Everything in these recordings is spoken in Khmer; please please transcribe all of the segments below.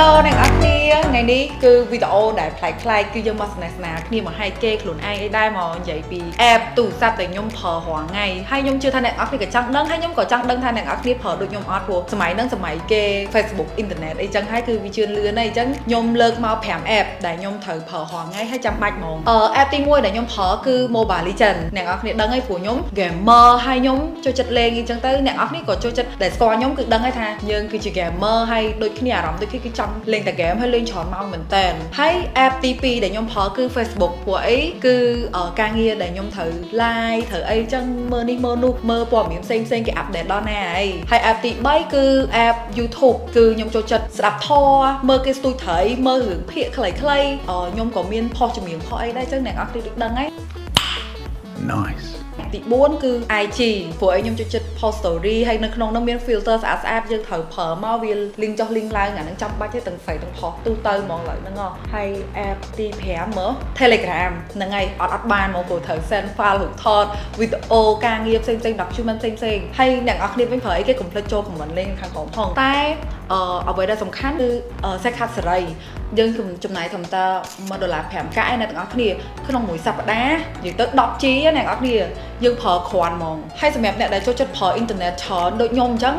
Hello អ្នកនរគ្នា ថ្ងៃនេះគឺវីដេអូដែលប្លែកៗគឺយើងមកសនាសនាគ្នាមកឲ្យគេខ្លួនឯងអីដែរមកនិយាយពី app ទូរស័ព្ទដែលខ្ញុំប្រើរាល់ថ្ងៃហើយខ្ញុំជឿថាអ្នកនរគ្នាក៏ចង់ដឹងហើយខ្ញុំក៏ចង់ដឹងថាអ្នកនរគ្នាប្រើដូចខ្ញុំអត់ព្រោះសម័យហ្នឹងសម័យគេ Facebook Internet អីចឹងហើយគឺវាជឿនលឿនហើយអញ្ចឹងខ្ញុំលើកមក5 app ដែលខ្ញុំត្រូវប្រើរាល់ថ្ងៃហើយចាំបាច់ហ្មងអឺ app ទី1ដែលខ្ញុំប្រើគឺ Mobile Legend អ្នកនរគ្នាដឹងហើយព្រោះខ្ញុំ gamer ហើយខ្ញុំចូលចិត្តលេងអីចឹងទៅអ្នកនរគ្នាក៏ចូលចិត្តដែលស្គាល់ខ្ញុំគឺដឹងហើយថាយើងគឺជា gamer ហើយដូចគ្នាអារម្មណ៍ដូចគ្នាគឺចង់លេងតែ game ហើយលេងច្រើនម៉ោងមែនតើហើយ app ទី2ដែលខ្ញុំប្រើគឺ Facebook ព្រោះអីគឺការងារដែលខ្ញុំត្រូវ live ត្រូវអីចឹងមើលនេះមើលនោះមើលព័ត៌មានផ្សេងផ្សេងគេ update ដល់ណាហើយហើយ app ទី3គឺ app YouTube គឺខ្ញុំចូលចិត្តស្ដាប់ធម៌មើលគេស្ទូចត្រីមើលរឿងភាគខ្លីៗខ្ញុំក៏មានផុសចម្រៀងផុសអីដែរចឹងអ្នកអត់ទីដឹងហើយ Nice ទី4គឺ IG ព្រោះឯងខ្ញុំចូលចិត្ត post story ហើយនៅក្នុងនោះមាន filter ស្អាតស្អាតយើងត្រូវប្រើមកវា link ចុះ link ឡើងអាហ្នឹងចាំបាច់ទេទាំងស្រីទាំង post ទូទៅហ្មងឡើយហ្នឹងហើយ app ទី5មើល Telegram ហ្នឹងហើយអត់អត់បានហ្មងព្រោះត្រូវ send file ឬថតវីដេអូការងារផ្សេងផ្សេង document ផ្សេងផ្សេងហើយអ្នកនរគ្នាវិញប្រើអីគេកុំភ្លេចចូល comment លេងខាងក្រោមផងតែ អឺអ្វីដែលសំខាន់គឺសេខាត់សេរីយើងចំណាយត្រឹមតែ1ដុល្លារ5កាក់ឯអ្នកទាំងអស់គ្នាក្នុងមួយសប្តាហ៍និយាយទៅ 10G អ្នកទាំងអស់គ្នាយើងប្រើគ្រាន់ហ្មងហើយសម្រាប់អ្នកដែលចូលចិត្តប្រើអ៊ីនធឺណិតច្រើនដូចខ្ញុំអញ្ចឹង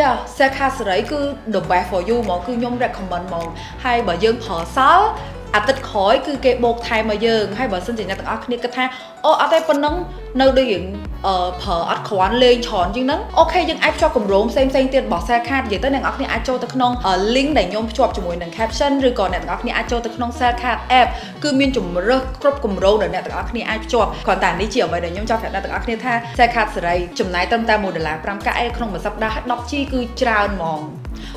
យ៉ាសេខាសេរីគឺ the best for you ហ្មងគឺខ្ញុំ recommend ហ្មងហើយបើយើងប្រើសល់អាទិត្យក្រោយគឺគេបូកថែមមកយើងហើយបើសិនជាអ្នកទាំងអស់គ្នាគិតថាអូអត់ទេប៉ុណ្ណឹងនៅដូចយើងអឺប្រើអត់គ្រាន់លេងច្រើនជាងហ្នឹងអូខេយើងអាចភ្ជាប់គម្រោងផ្សេងផ្សេងទៀតរបស់ Share Card និយាយទៅអ្នកនរគ្នាអាចចូលទៅក្នុង link ដែលខ្ញុំភ្ជាប់ជាមួយនឹង caption ឬក៏អ្នកនរគ្នាអាចចូលទៅក្នុង Share Card app គឺមានជំរើសគ្រប់គម្រោងដែលអ្នកទាំងអស់គ្នាអាចភ្ជាប់គ្រាន់តែនេះជាអ្វីដែលខ្ញុំចង់ប្រាប់អ្នកទាំងអស់គ្នាថា Share Card សេរីចំណាយត្រឹមតែ1ដុល្លារ5កាក់ឯក្នុងមួយសប្តាហ៍ 10G គឺច្រើនហ្មង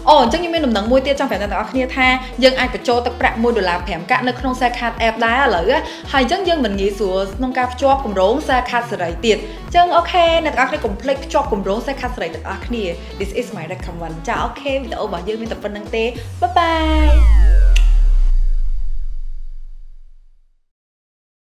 អូអញ្ចឹងខ្ញុំមានដំណឹងមួយទៀតចង់ប្រាប់អ្នកទាំងអស់គ្នាថាយើងអាចបញ្ចូលទឹកប្រាក់1ដុល្លារ5កាក់នៅក្នុង Share Card app ដែរឥឡូវហើយអញ្ចឹងយើងមិនងាយស្រួលក្នុងការភ្ជាប់គម្រោង Share Card សេរីទៀតអញ្ចឹងអូខេអ្នកទាំងអស់គ្នាកុំភ្លេចភ្ជាប់គម្រោង Share Card សេរីទាំងអស់គ្នា This is my recommend ចាអូខេវីដេអូរបស់យើងមានតែប៉ុណ្្នឹងទេ Bye bye